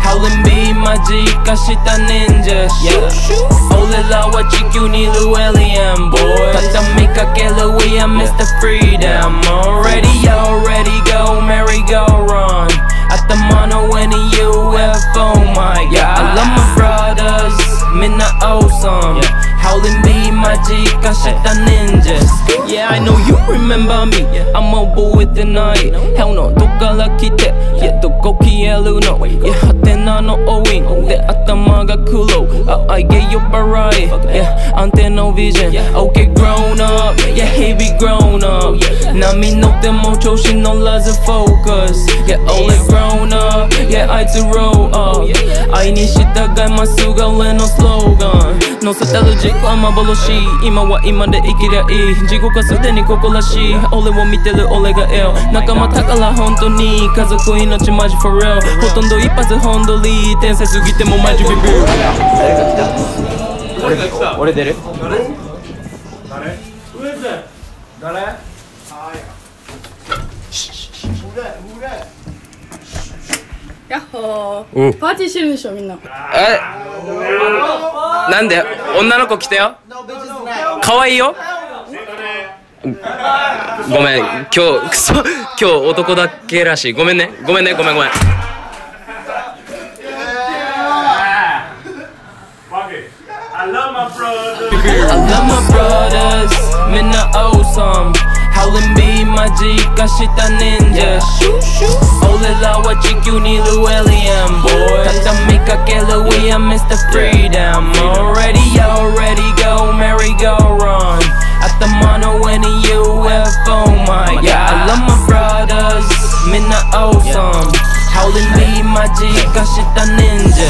Howlin' B magica shita ninjas yeah. Olila wa chikuni luelian boy. Tatamika ke luia Mr. Freedom. Already, already go merry-go-round. At the mono and the UFO my god. I love my brothers, minna awesome. Yeah. Howlin' B magica shita ninjas Yeah, I know you remember me. I'm a over with the night. Hell no, 똑갈라 기대 얘도 꼭 기회로 너 나는 owing. 내 아따마가 클로. I, I get your variety. Yeah, 안돼 no vision. Okay grown up. Yeah he be grown up. 남이 녹대 She no 놀라서 focus. Yeah only grown up. Yeah, あいつ roll up 愛に従いますが俺のスローガンノスタルジックは幻今は今で生きりゃいい地獄はすでにここらしい俺を見てる俺が L 仲間だから本当に家族命マジ for real. ほとんど一発本撮り天才すぎてもマジビビる俺出るやっほうん。ーパーティーしてるでしょみんな。えなんで女の子来たよ。可愛いよ。ごめん今日クソ今日男だけらしい。ごめんね。ごめんね。ごめんごめん。みんな awesome magic, shita ninja. Olila wachikuni luelian boy? Tatamika kelewia Mr. Freedom. Already, already go merry go round At the mono and the UFO my oh yeah I love my brothers, mina awesome. Howlin' B magic, shita ninja.